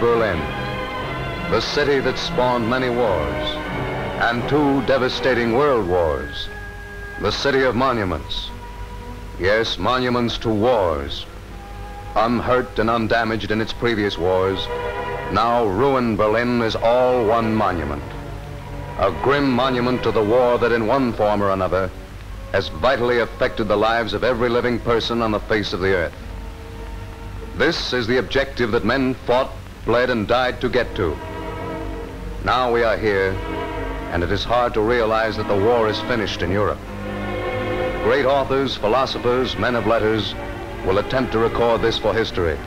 Berlin, the city that spawned many wars and two devastating world wars. The city of monuments. Yes, monuments to wars. Unhurt and undamaged in its previous wars, now ruined Berlin is all one monument. A grim monument to the war that in one form or another has vitally affected the lives of every living person on the face of the earth. This is the objective that men fought, bled, and died to get to. Now we are here, and it is hard to realize that the war is finished in Europe. Great authors, philosophers, men of letters will attempt to record this for history.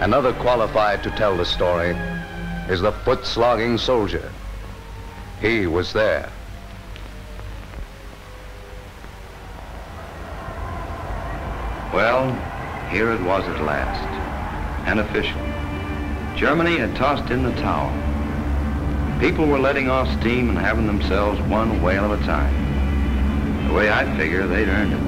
Another qualified to tell the story is the foot-slogging soldier. He was there. Well, here it was at last. An official. Germany had tossed in the towel. People were letting off steam and having themselves one whale of a time. The way I figure, they'd earned it.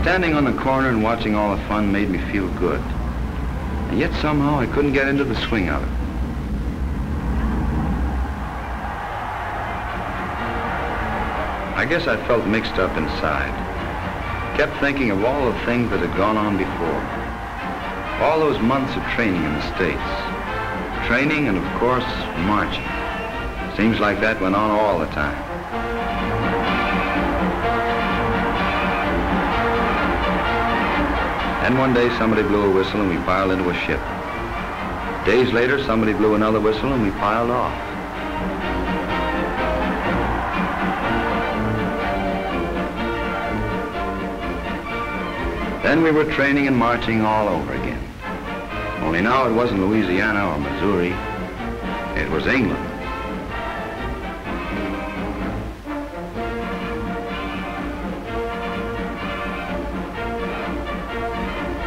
Standing on the corner and watching all the fun made me feel good. And yet somehow I couldn't get into the swing of it. I guess I felt mixed up inside. Kept thinking of all the things that had gone on before. All those months of training in the States. Training and, of course, marching. Seems like that went on all the time. Then one day somebody blew a whistle and we piled into a ship. Days later somebody blew another whistle and we piled off. Then we were training and marching all over again. Only now it wasn't Louisiana or Missouri. It was England.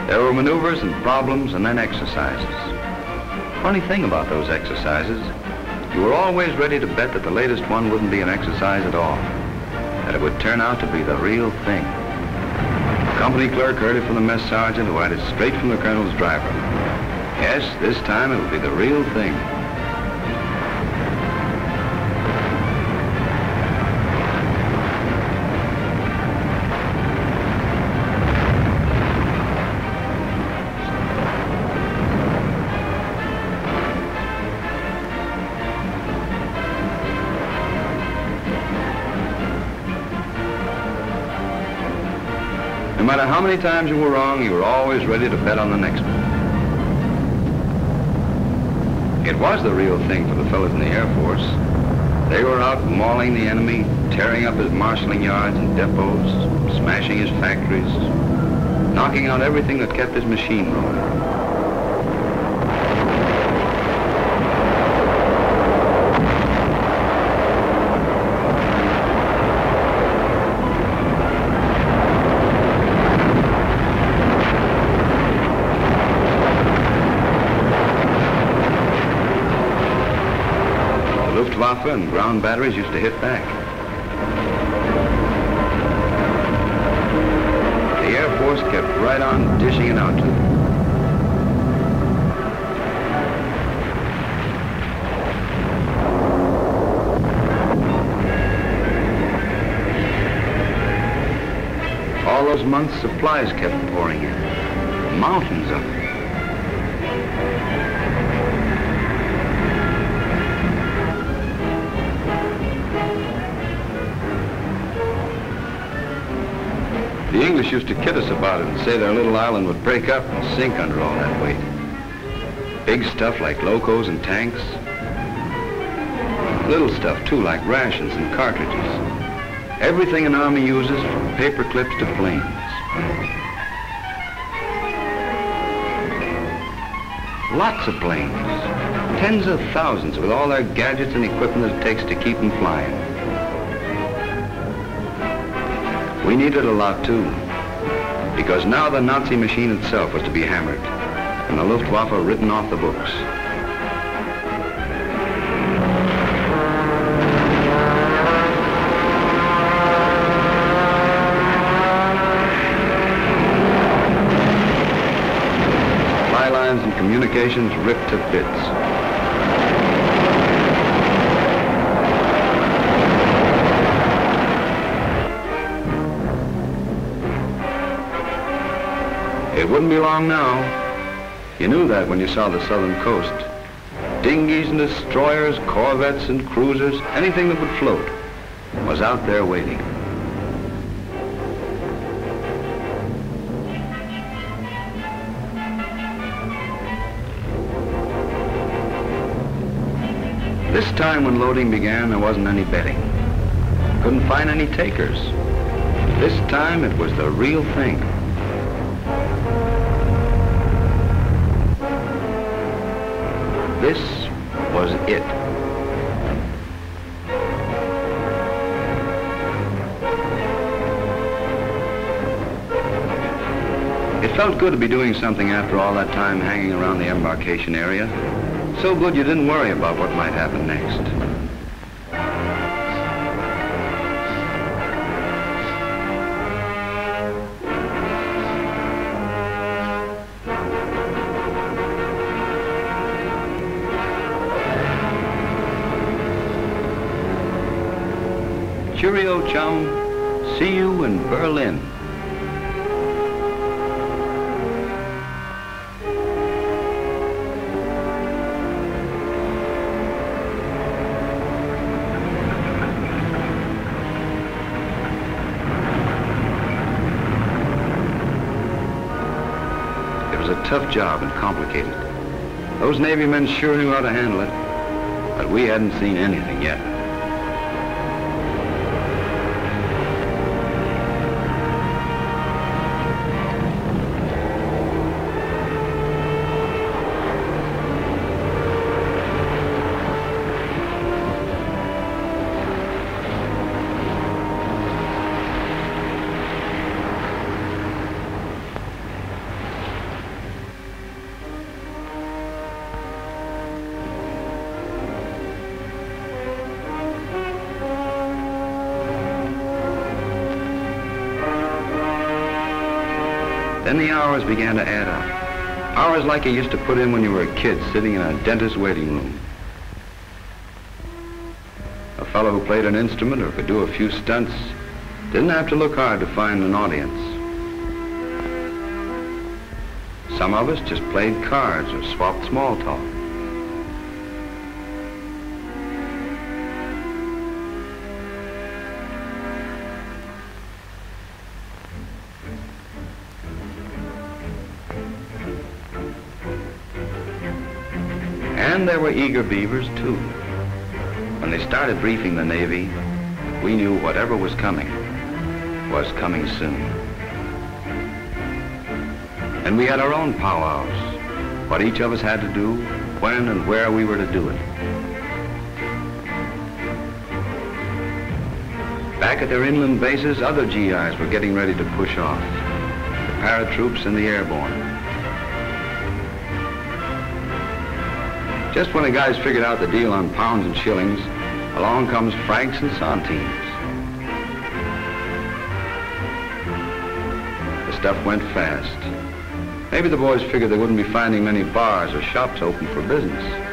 There were maneuvers and problems and then exercises. Funny thing about those exercises, you were always ready to bet that the latest one wouldn't be an exercise at all, that it would turn out to be the real thing. Company clerk heard it from the mess sergeant who had it straight from the colonel's driver. Yes, this time it would be the real thing. Matter how many times you were wrong, you were always ready to bet on the next one. It was the real thing for the fellows in the Air Force. They were out mauling the enemy, tearing up his marshalling yards and depots, smashing his factories, knocking out everything that kept his machine rolling. Luftwaffe and ground batteries used to hit back. The Air Force kept right on dishing it out to them. All those months, supplies kept pouring in. Mountains of them. The English used to kid us about it and say their little island would break up and sink under all that weight. Big stuff like locos and tanks. Little stuff, too, like rations and cartridges. Everything an army uses, from paper clips to planes. Lots of planes. Tens of thousands with all their gadgets and equipment that it takes to keep them flying. We needed a lot too, because now the Nazi machine itself was to be hammered and the Luftwaffe written off the books. And communications ripped to bits. It wouldn't be long now. You knew that when you saw the southern coast. Dinghies and destroyers, corvettes and cruisers, anything that would float was out there waiting. This time when loading began, there wasn't any betting. Couldn't find any takers. This time it was the real thing. This was it. It felt good to be doing something after all that time hanging around the embarkation area. So good you didn't worry about what might happen next. Cheerio, chum. See you in Berlin. It was a tough job and complicated. Those Navy men sure knew how to handle it, but we hadn't seen anything yet. Then the hours began to add up. Hours like you used to put in when you were a kid sitting in a dentist's waiting room. A fellow who played an instrument or could do a few stunts didn't have to look hard to find an audience. Some of us just played cards or swapped small talk. There were eager beavers, too. When they started briefing the Navy, we knew whatever was coming was coming soon. And we had our own powwows, what each of us had to do, when and where we were to do it. Back at their inland bases, other GIs were getting ready to push off. The paratroops and the airborne. Just when the guys figured out the deal on pounds and shillings, along comes francs and centimes. The stuff went fast. Maybe the boys figured they wouldn't be finding many bars or shops open for business.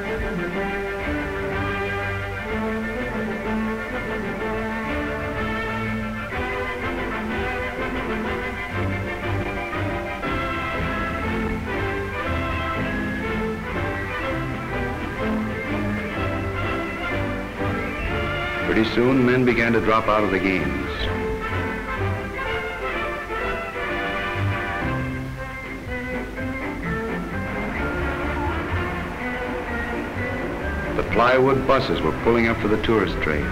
Pretty soon, men began to drop out of the games. The plywood buses were pulling up for the tourist trade.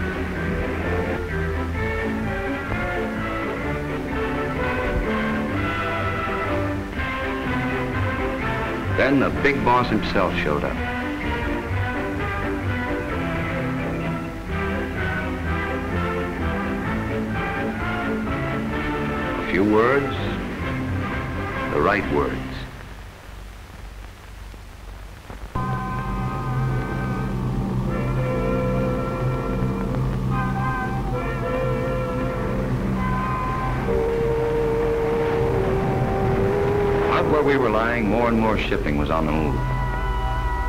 Then the big boss himself showed up. Few words, the right words. Out where we were lying more and more shipping was on the move.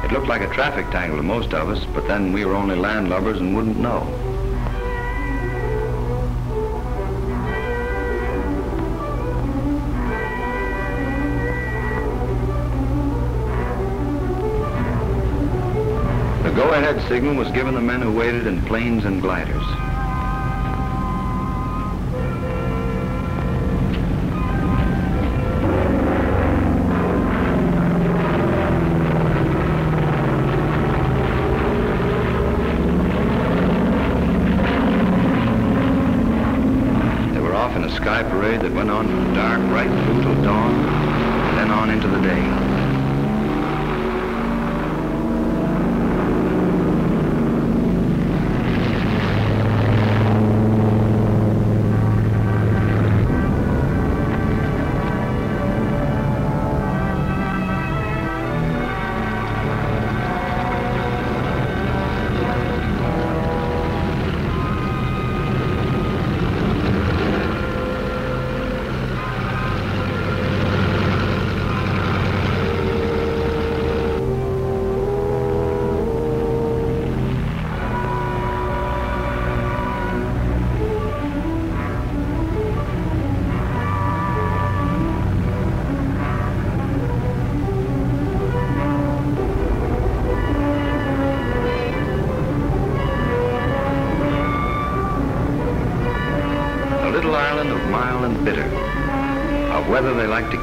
It looked like a traffic tangle to most of us, but then we were only landlubbers and wouldn't know. Go-ahead signal was given the men who waited in planes and gliders.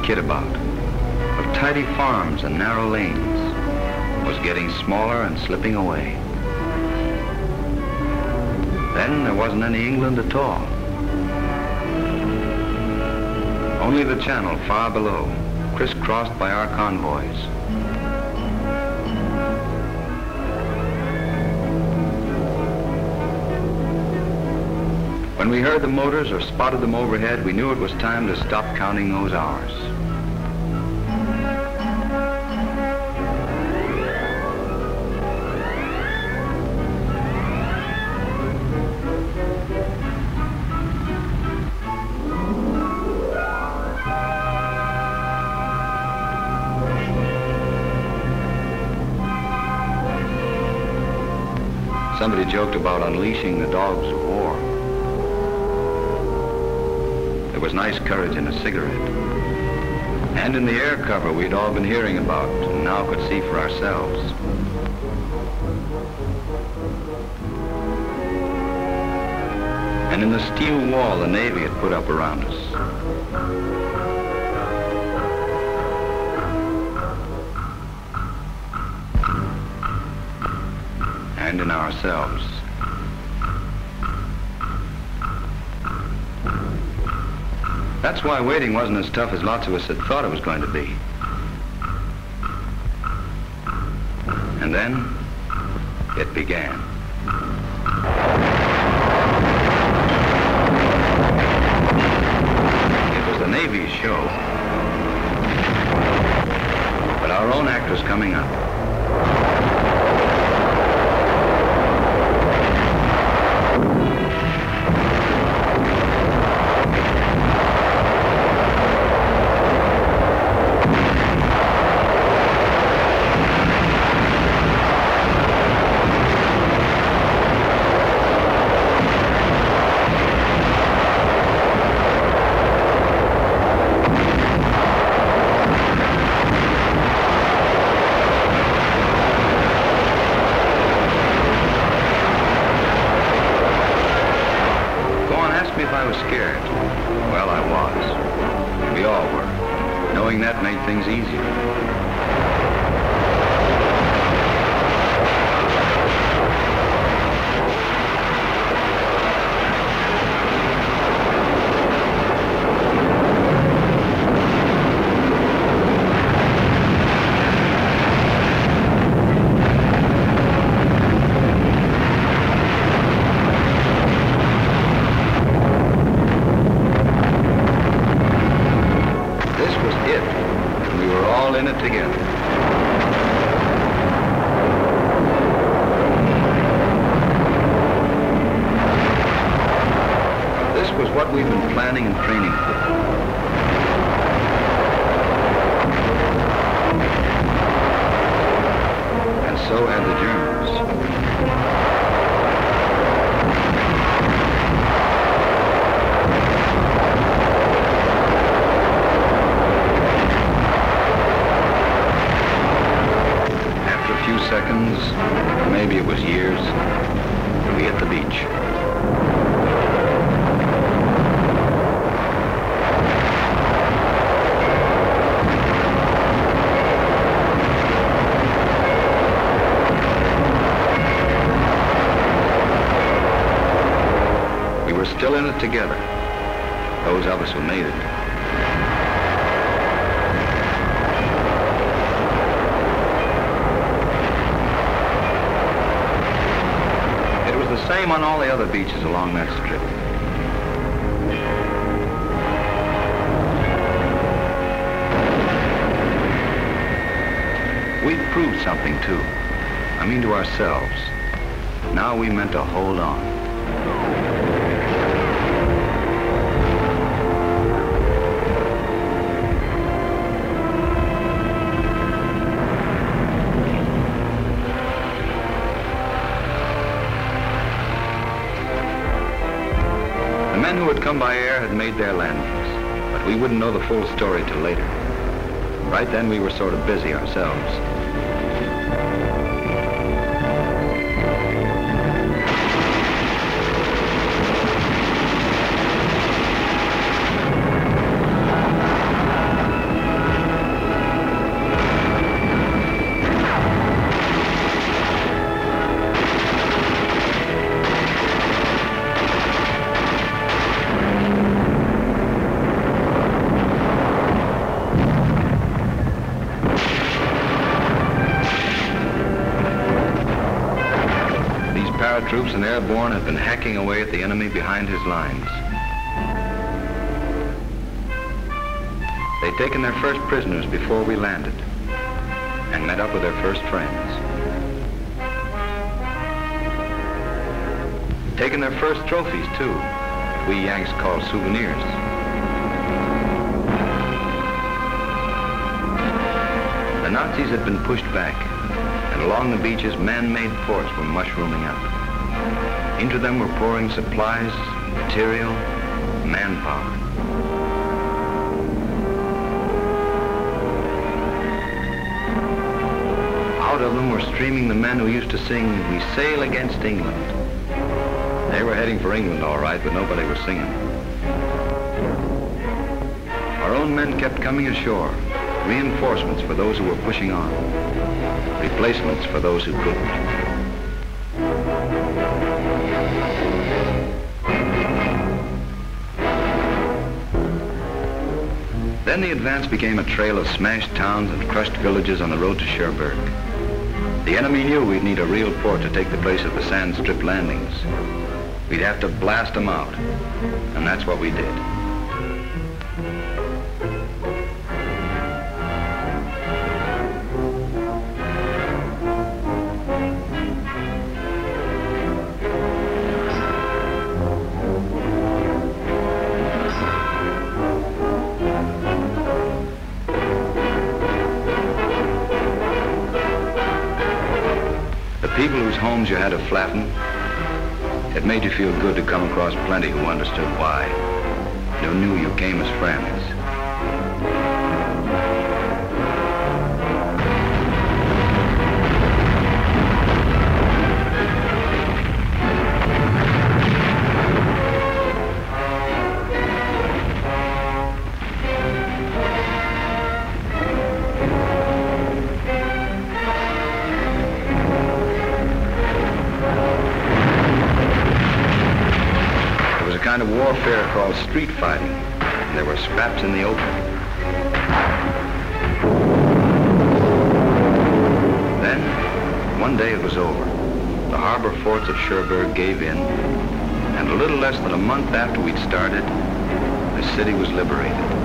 Kid about, of tidy farms and narrow lanes, was getting smaller and slipping away. Then there wasn't any England at all. Only the channel far below, crisscrossed by our convoys. When we heard the motors or spotted them overhead, we knew it was time to stop counting those hours. Somebody joked about unleashing the dogs of war. There was nice courage in a cigarette. And in the air cover we'd all been hearing about and now could see for ourselves. And in the steel wall the Navy had put up around us. And in ourselves. That's why waiting wasn't as tough as lots of us had thought it was going to be. And then, it began. It was the Navy's show. But our own act was coming up. Go on, ask me if I was scared. Well, I was. We all were. Knowing that made things easier. This was it. and We were all in it together. This was what we've been planning and training we were still in it together, those of us who made it. It was the same on all the other beaches along that strip. We'd proved something too. I mean to ourselves. Now we meant to hold on. Come by air had made their landings, but we wouldn't know the full story till later. Right then we were sort of busy ourselves. Airborne had been hacking away at the enemy behind his lines. They'd taken their first prisoners before we landed and met up with their first friends. Taken their first trophies, too, we Yanks call souvenirs. The Nazis had been pushed back, and along the beaches, man-made forts were mushrooming up. Into them were pouring supplies, material, manpower. Out of them were streaming the men who used to sing, We Sail Against England. They were heading for England, all right, but nobody was singing. Our own men kept coming ashore, reinforcements for those who were pushing on, replacements for those who couldn't. Then the advance became a trail of smashed towns and crushed villages on the road to Cherbourg. The enemy knew we'd need a real port to take the place of the sand strip landings. We'd have to blast them out, and that's what we did. Homes you had to flatten, it made you feel good to come across plenty who understood why, who knew you came as friends. Kind of warfare called street fighting, and there were scraps in the open. Then, one day it was over. The harbor forts at Cherbourg gave in, and a little less than a month after we'd started, the city was liberated.